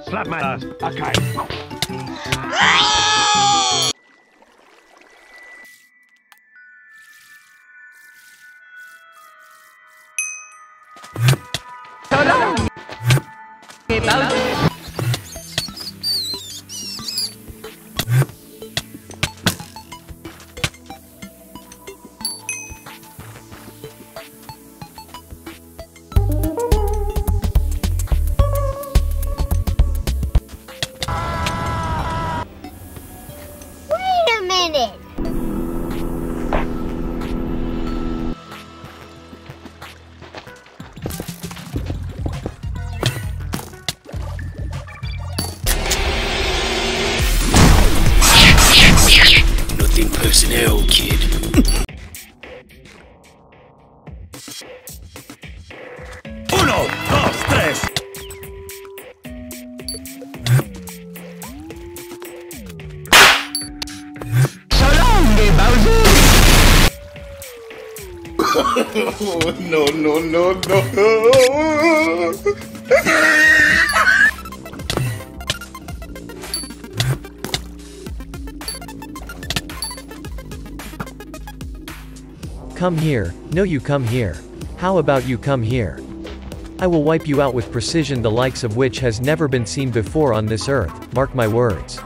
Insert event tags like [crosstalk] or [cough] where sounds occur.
Slap my ass. Okay. Wait a [laughs] no, no, no, no. Come here, no you come here. How about you come here? I will wipe you out with precision the likes of which has never been seen before on this earth, mark my words.